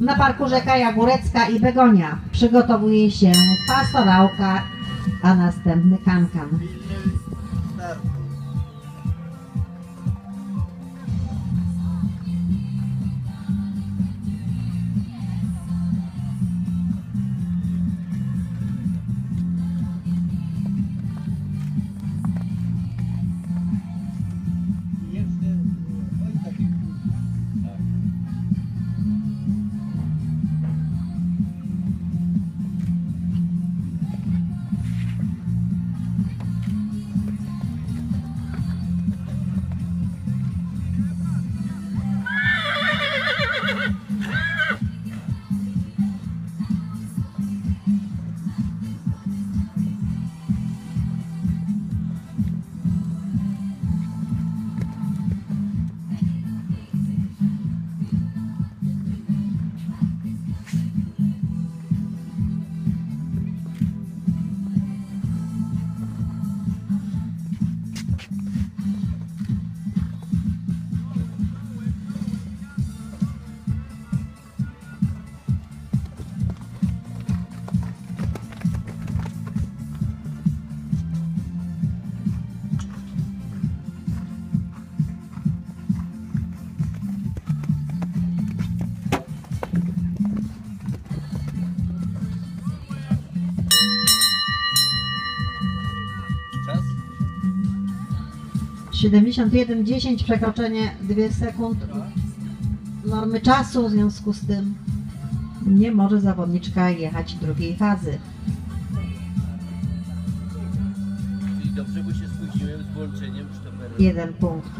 Na parkurze Kaja Górecka i Begonia przygotowuje się pastorałka, a następny kankan. 71-10 przekroczenie 2 sekund normy czasu, w związku z tym nie może zawodniczka jechać drugiej fazy. Dobrze, bo się spóźniłem z włączeniem. Jeden punkt.